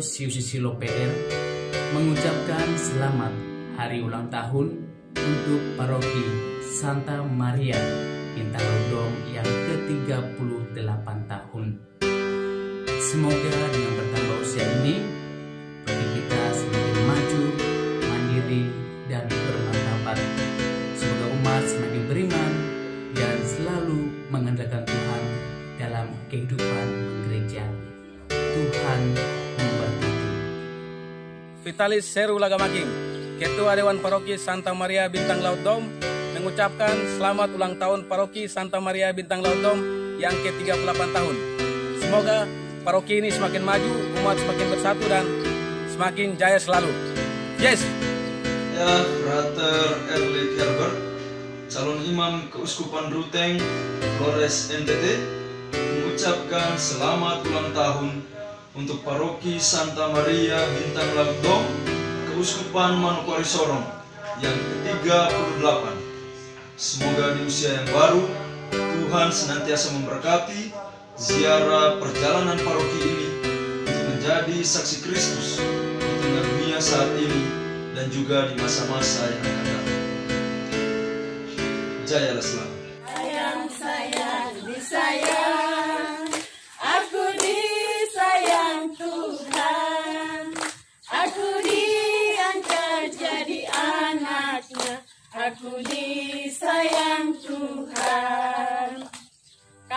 CUCC PR mengucapkan selamat hari ulang tahun untuk paroki Santa Maria Bintang yang ke-38 tahun. Semoga dengan bertambah usia ini, bagi kita semakin maju, mandiri, dan bermartabat. Semoga umat semakin beriman dan selalu mengandalkan Tuhan dalam kehidupan gereja. Tuhan. Vitalis Seru Lagamaking, Ketua Dewan Paroki Santa Maria Bintang Laut Dom, mengucapkan selamat ulang tahun Paroki Santa Maria Bintang Laut Dom yang ke-38 tahun. Semoga paroki ini semakin maju, umat semakin bersatu dan semakin jaya selalu. Yes! Ya, Frater Erlik Herbert, calon imam Keuskupan Ruteng, Flores NTT, mengucapkan selamat ulang tahun untuk paroki Santa Maria Bintang Laut Keuskupan Manokwari Sorong yang ke-38. Semoga di usia yang baru, Tuhan senantiasa memberkati ziarah perjalanan paroki ini untuk menjadi saksi Kristus di tengah dunia saat ini dan juga di masa-masa yang akan datang. Jaya selalu. Sayang, sayang, disayang,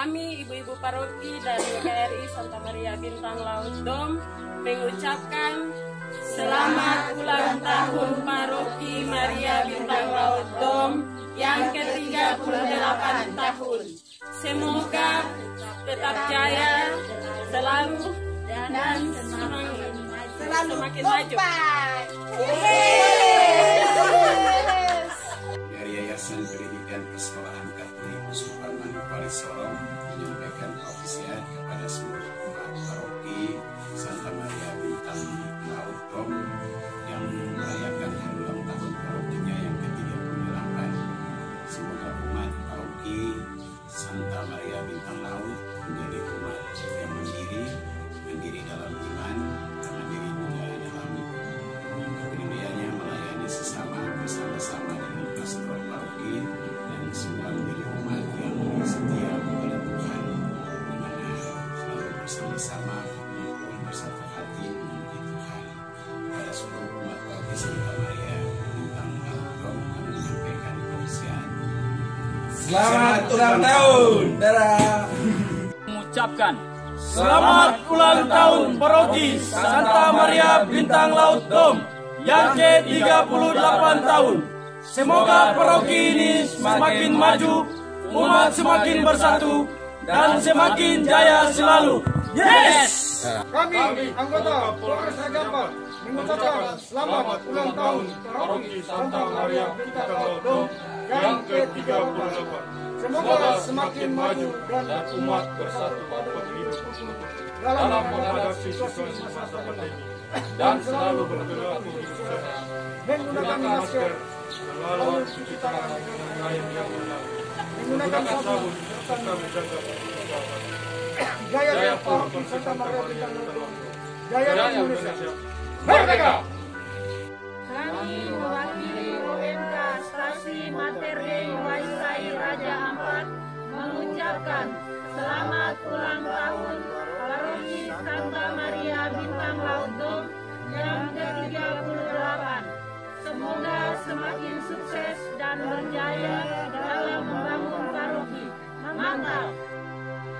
Kami ibu-ibu paroki dari GRI Santa Maria Bintang Laut Dom mengucapkan Selamat ulang tahun paroki Maria Bintang Laut Dom yang ke-38 tahun. semoga tetap jaya selalu dan semakin semakin maju. kami official kepada seluruh Selamat ulang tahun, dadah. Mengucapkan Selamat ulang tahun paroki Santa Maria Bintang Laut Dom yang ke-38 tahun. Semoga paroki ini semakin maju, umat semakin bersatu, dan semakin jaya selalu. Yes! Kami, anggota Polres Ragapan, mengucapkan selamat ulang tahun Paroki Santa Maria Bintang Laut yang ke-38. Semoga semakin maju dan umat bersatu pada hidup dalam menghadapi situasi masa pandemi dan selalu bergerak. Menggunakan masker, selalu cuci tangan dengan air yang benar. Menggunakan sabun serta menjaga Paroki Santa Maria Bintang Laut. Jaya Indonesia. Merdeka! Kami mewakili Stasi Mater Dei Waisai Raja Ampat mengucapkan selamat ulang tahun Paroki Santa Maria Bintang Laut Dom yang ke-38. Semoga semakin sukses dan berjaya dalam membangun paroki. Mantap!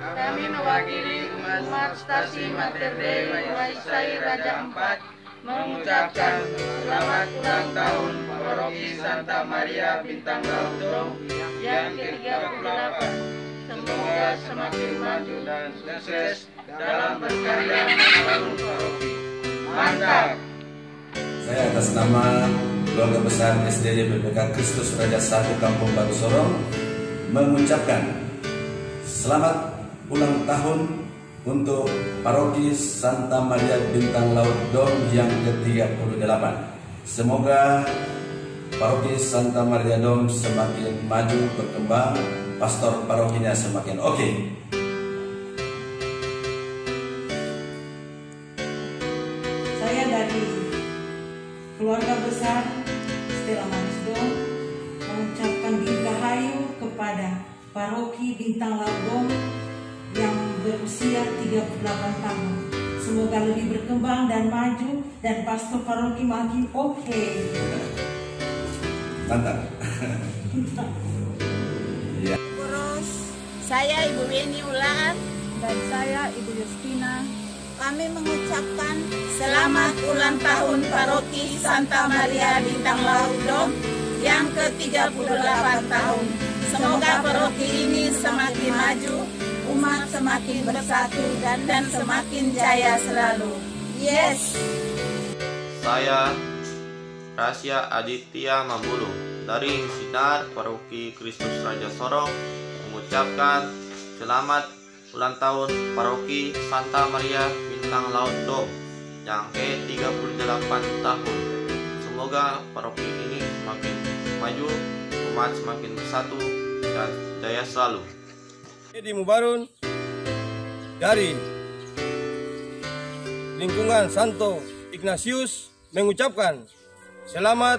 Kami mewakili umat stasi Mater Dei Waisai Raja Ampat mengucapkan selamat ulang tahun Paroki Santa Maria Bintang Laut yang ke-38. Semoga semakin maju dan sukses dalam berkarya membangun paroki. Mantap! Saya atas nama keluarga besar SDD BPK Kristus Raja Satu Kampung Baru Sorong mengucapkan selamat ulang tahun untuk Paroki Santa Maria Bintang Laut Dom yang ke-38. Semoga Paroki Santa Maria Dom semakin maju berkembang, pastor parokinya semakin oke. dari keluarga besar Stella Manis Dom mengucapkan dirgahayu kepada paroki Bintang Laudom yang berusia 38 tahun. Semoga lebih berkembang dan maju dan pastor paroki makin oke. Mantap. ya. Terus saya Ibu Weni Ulaan Dan saya Ibu Justina kami mengucapkan selamat ulang tahun paroki Santa Maria Bintang Laut Dom yang ke-38 tahun. Semoga paroki ini semakin maju, umat semakin bersatu dan, dan semakin jaya selalu. Yes. Saya Rasya Aditya Mambulu dari Sinar Paroki Kristus Raja Sorong mengucapkan selamat ulang tahun Paroki Santa Maria Bintang Laut Dom yang ke-38 tahun. Semoga paroki ini semakin maju, umat semakin bersatu dan jaya selalu. Edi Mubarun dari lingkungan Santo Ignatius mengucapkan selamat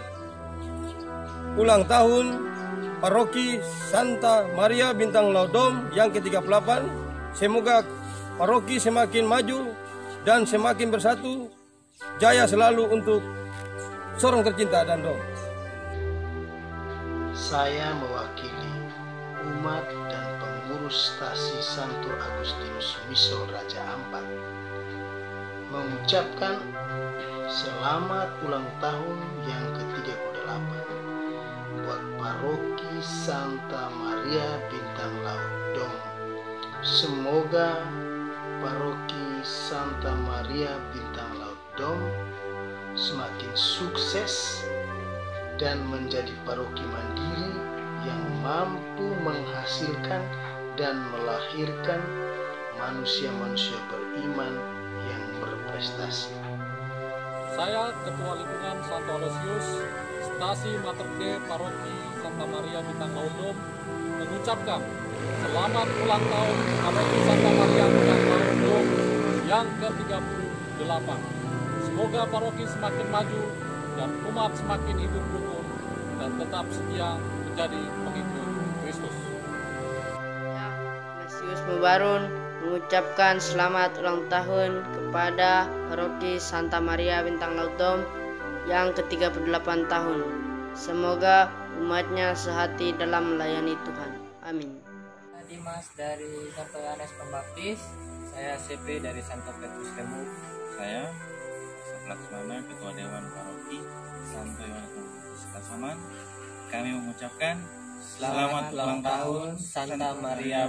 ulang tahun Paroki Santa Maria Bintang Laudom yang ke-38. Semoga paroki semakin maju dan semakin bersatu, jaya selalu untuk Sorong tercinta dan dom. Saya mewakili umat dan pengurus stasi Santo Agustinus Misol Raja Ampat mengucapkan selamat ulang tahun yang ke-38 buat paroki Santa Maria Bintang Laut Dom. Semoga paroki Santa Maria Bintang Laut Dom semakin sukses dan menjadi paroki mandiri yang mampu menghasilkan dan melahirkan manusia-manusia beriman yang berprestasi. Saya Ketua Lingkungan Santo Aloysius, Stasi Mater Dei Paroki Santa Maria Bintang Laudom mengucapkan selamat ulang tahun Paroki Santa Maria Bintang Laudom yang ke-38. Semoga paroki semakin maju dan umat semakin hidup rukun dan tetap setia menjadi pengikut Kristus. Ignatius Mubarun mengucapkan selamat ulang tahun kepada Paroki Santa Maria Bintang Laudom yang ke-38 tahun. Semoga umatnya sehati dalam melayani Tuhan. Amin. Dimas dari Santo Yohanes Pembaptis, saya CP dari Santo Petrus Remu. Saya Laksmana Ketua Dewan Paroki Santo Yohanes Pembaptis Kasaman. Kami mengucapkan Selamat ulang tahun Santa Maria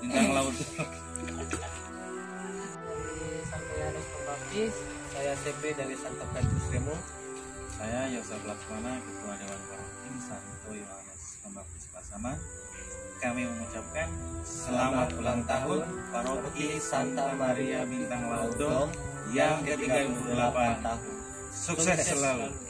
Bintang Laut. Pembaptis, saya CP dari Santo Petrus Remu. Saya Yosef Laksmana Ketua Dewan Paroki Santo Yohanes Pembaptis Kasaman. Kami mengucapkan selamat ulang tahun Paroki Santa Maria Bintang Laut Dom yang ke-38 tahun. Sukses selalu.